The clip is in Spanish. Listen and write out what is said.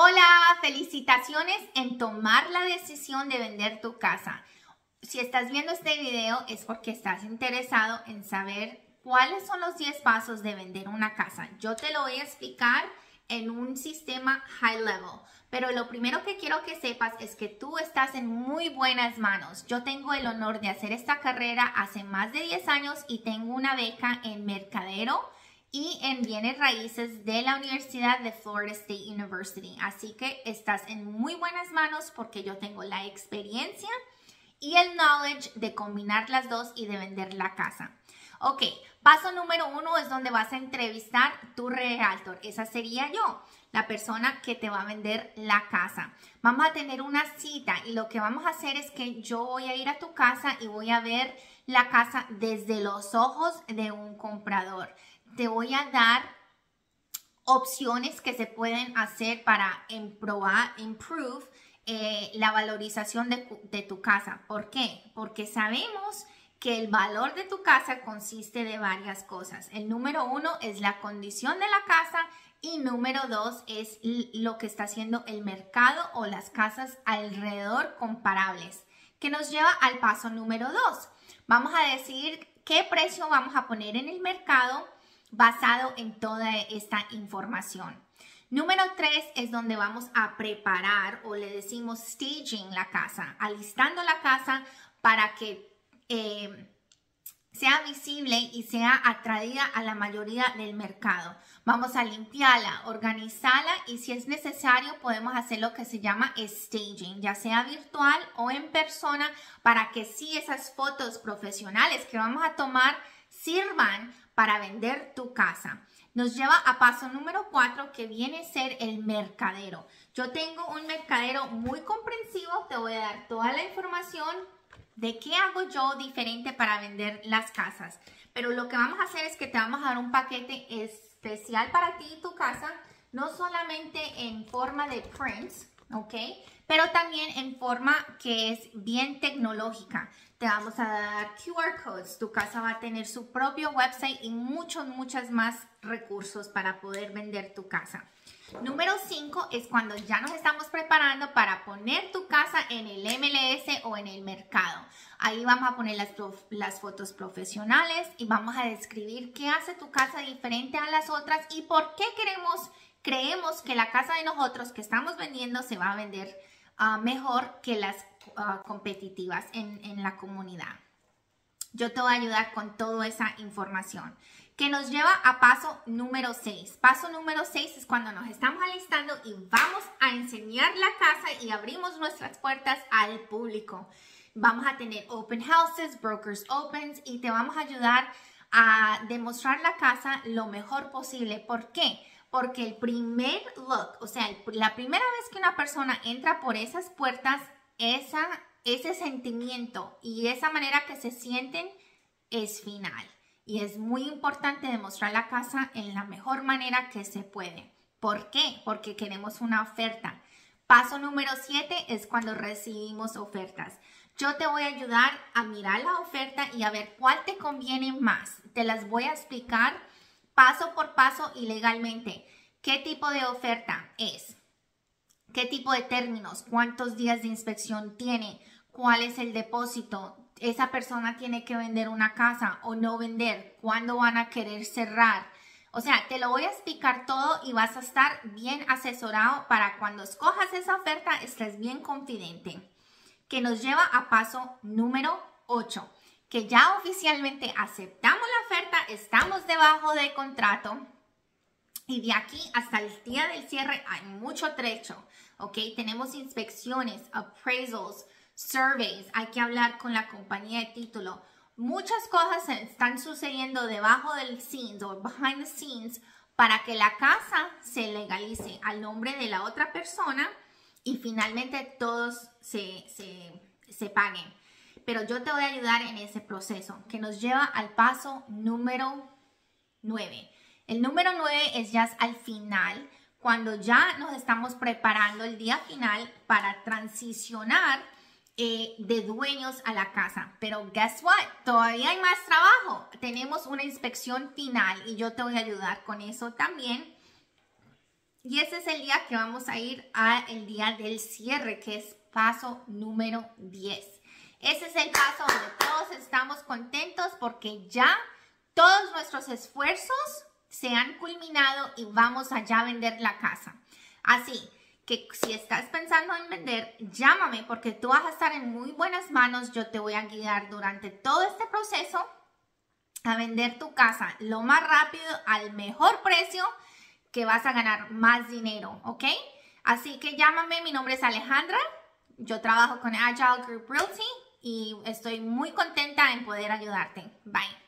Hola, felicitaciones en tomar la decisión de vender tu casa. Si estás viendo este video es porque estás interesado en saber cuáles son los 10 pasos de vender una casa. Yo te lo voy a explicar en un sistema high level. Pero lo primero que quiero que sepas es que tú estás en muy buenas manos. Yo tengo el honor de hacer esta carrera hace más de 10 años y tengo una beca en mercadero y en bienes raíces de la Universidad de Florida State University. Así que estás en muy buenas manos porque yo tengo la experiencia y el knowledge de combinar las dos y de vender la casa. Ok, paso número uno es donde vas a entrevistar tu realtor. Esa sería yo, la persona que te va a vender la casa. Vamos a tener una cita y lo que vamos a hacer es que yo voy a ir a tu casa y voy a ver la casa desde los ojos de un comprador te voy a dar opciones que se pueden hacer para improbar, improve eh, la valorización de, de tu casa. ¿Por qué? Porque sabemos que el valor de tu casa consiste de varias cosas. El número uno es la condición de la casa y número dos es lo que está haciendo el mercado o las casas alrededor comparables, que nos lleva al paso número dos. Vamos a decir qué precio vamos a poner en el mercado basado en toda esta información. Número tres es donde vamos a preparar o le decimos staging la casa, alistando la casa para que eh, sea visible y sea atraída a la mayoría del mercado. Vamos a limpiarla, organizarla y si es necesario podemos hacer lo que se llama staging, ya sea virtual o en persona, para que sí esas fotos profesionales que vamos a tomar sirvan para vender tu casa. Nos lleva a paso número cuatro que viene a ser el mercadero. Yo tengo un mercadero muy comprensivo, te voy a dar toda la información de qué hago yo diferente para vender las casas. Pero lo que vamos a hacer es que te vamos a dar un paquete especial para ti y tu casa, no solamente en forma de prints, ¿ok? Pero también en forma que es bien tecnológica. Te vamos a dar QR codes. Tu casa va a tener su propio website y muchos, muchos más recursos para poder vender tu casa. Número 5 es cuando ya nos estamos preparando para poner tu casa en el MLS o en el mercado. Ahí vamos a poner las, fotos profesionales y vamos a describir qué hace tu casa diferente a las otras y por qué queremos creemos que la casa de nosotros que estamos vendiendo se va a vender ah, mejor que las ah, competitivas en, en la comunidad. Yo te voy a ayudar con toda esa información que nos lleva a paso número 6. Paso número 6 es cuando nos estamos alistando y vamos a enseñar la casa y abrimos nuestras puertas al público. Vamos a tener open houses, brokers opens y te vamos a ayudar a demostrar la casa lo mejor posible. ¿Por qué? Porque el primer look, o sea, la primera vez que una persona entra por esas puertas, esa, ese sentimiento y esa manera que se sienten es final. Y es muy importante demostrar la casa en la mejor manera que se puede. ¿Por qué? Porque queremos una oferta. Paso número 7 es cuando recibimos ofertas. Yo te voy a ayudar a mirar la oferta y a ver cuál te conviene más. Te las voy a explicar paso por paso y legalmente. ¿Qué tipo de oferta es? ¿Qué tipo de términos? ¿Cuántos días de inspección tiene? ¿Cuál es el depósito? ¿Esa persona tiene que vender una casa o no vender? ¿Cuándo van a querer cerrar? O sea, te lo voy a explicar todo y vas a estar bien asesorado para cuando escojas esa oferta estés bien confidente. Que nos lleva a paso número 8 que ya oficialmente aceptamos estamos debajo de contrato y de aquí hasta el día del cierre hay mucho trecho, ¿ok? Tenemos inspecciones, appraisals, surveys, hay que hablar con la compañía de título. Muchas cosas están sucediendo debajo del scenes o behind the scenes para que la casa se legalice al nombre de la otra persona y finalmente todos se, se, se paguen pero yo te voy a ayudar en ese proceso que nos lleva al paso número 9. El número 9 es ya al final, cuando ya nos estamos preparando el día final para transicionar eh, de dueños a la casa. Pero guess what? Todavía hay más trabajo. Tenemos una inspección final y yo te voy a ayudar con eso también. Y ese es el día que vamos a ir al día del cierre, que es paso número 10. Ese es el paso donde todos estamos contentos porque ya todos nuestros esfuerzos se han culminado y vamos a ya vender la casa. Así que si estás pensando en vender, llámame porque tú vas a estar en muy buenas manos. Yo te voy a guiar durante todo este proceso a vender tu casa lo más rápido al mejor precio que vas a ganar más dinero, ¿ok? Así que llámame, mi nombre es Alejandra, yo trabajo con Agile Group Realty y estoy muy contenta en poder ayudarte. Bye.